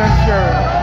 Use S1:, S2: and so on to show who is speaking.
S1: Adventure.